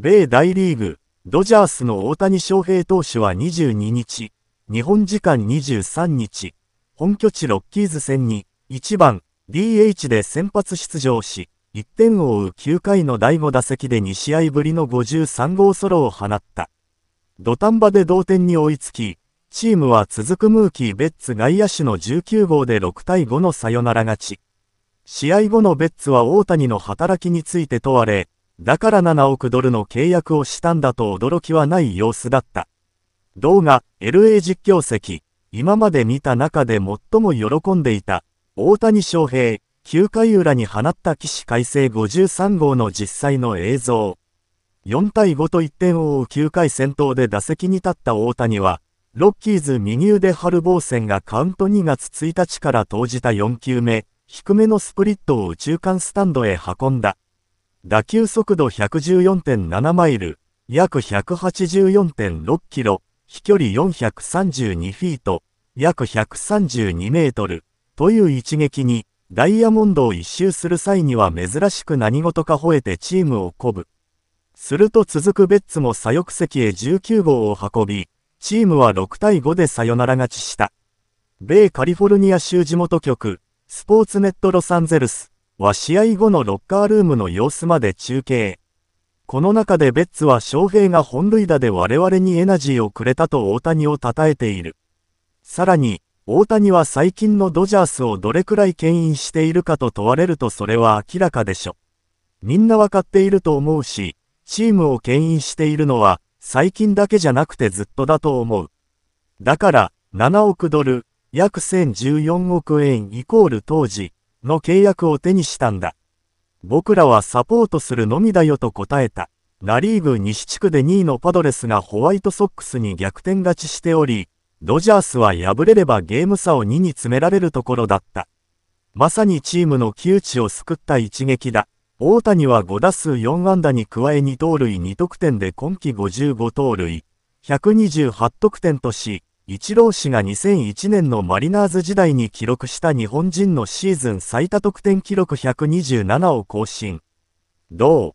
米大リーグ、ドジャースの大谷翔平投手は22日、日本時間23日、本拠地ロッキーズ戦に1番 DH で先発出場し、1点を追う9回の第5打席で2試合ぶりの53号ソロを放った。土壇場で同点に追いつき、チームは続くムーキー・ベッツ外野手の19号で6対5のサヨナラ勝ち。試合後のベッツは大谷の働きについて問われ、だから7億ドルの契約をしたんだと驚きはない様子だった。動画、LA 実況席、今まで見た中で最も喜んでいた、大谷翔平、9回裏に放った起死回生53号の実際の映像。4対5と1点を追う9回先頭で打席に立った大谷は、ロッキーズ右腕春防戦がカウント2月1日から投じた4球目、低めのスプリットを宇宙間スタンドへ運んだ。打球速度114.7マイル、約184.6キロ、飛距離432フィート、約132メートル、という一撃に、ダイヤモンドを一周する際には珍しく何事か吠えてチームを鼓舞。すると続くベッツも左翼席へ19号を運び、チームは6対5でサヨナラ勝ちした。米カリフォルニア州地元局、スポーツネットロサンゼルスは試合後のロッカールームの様子まで中継。この中でベッツは翔平が本塁打で我々にエナジーをくれたと大谷を称えている。さらに、大谷は最近のドジャースをどれくらい牽引しているかと問われるとそれは明らかでしょ。みんなわかっていると思うし、チームを牽引しているのは、最近だけじゃなくてずっとだと思う。だから、7億ドル、約1014億円イコール当時の契約を手にしたんだ。僕らはサポートするのみだよと答えた。ナリーグ西地区で2位のパドレスがホワイトソックスに逆転勝ちしており、ドジャースは敗れればゲーム差を2に詰められるところだった。まさにチームの窮地を救った一撃だ。大谷は5打数4安打に加え2盗塁2得点で今季55盗塁、128得点とし、イチロー氏が2001年のマリナーズ時代に記録した日本人のシーズン最多得点記録127を更新。同